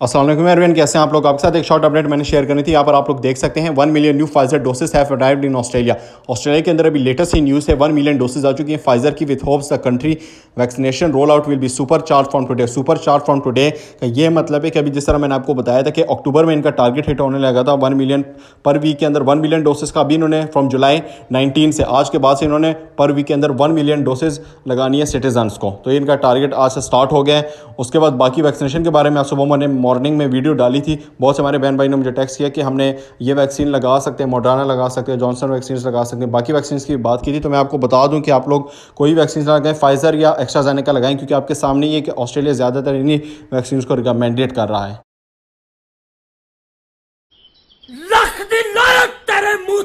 असल एवरीवन कैसे आप लोग? आपके साथ एक शॉर्ट अपडेट मैंने शेयर करनी थी। यहाँ पर आप लोग देख सकते हैं one million new Pfizer doses have arrived in Australia Australia के अंदर अभी लेटेस्ट ही न्यूज़ है वन मिलियन डोसेज आ चुकी हैं फाइजर की with hopes the country vaccination roll out will be supercharge from today supercharge from today का ये मतलब है कि अभी जिस तरह मैंने आपको बताया था कि अक्टूबर में इनका टारगेट हिट होने लगा था वन मिलियन पर वीक के अंदर वन मिलियन डोसेज का अभी इन्होंने फ्रॉम जुलाई नाइनटीन से आज के बाद से इन्होंने पर वीक के अंदर वन मिलियन डोसेज लगानी है सिटीजन्स को। तो इनका टारगेट आज से स्टार्ट हो गया है। उसके बाद बाकी वैक्सीनेशन के बारे में आप सुबह मैंने मॉर्निंग में वीडियो डाली थी। बहुत से हमारे बहन भाई ने मुझे टेक्स्ट किया कि हमने ये वैक्सीन लगा सकते हैं मोडाना लगा सकते हैं जॉनसन वैक्सीन लगा सकते हैं। बाकी वैक्सीन की बात की थी तो मैं आपको बता दूँ कि आप लोग कोई वैक्सीन लगाएँ फाइजर या एक्स्ट्रा का लगाएँ, क्योंकि आपके सामने ये कि ऑस्ट्रेलिया ज़्यादातर इन्हीं वैक्सीन को रिकमेंडेड कर रहा है। तेरे मुँह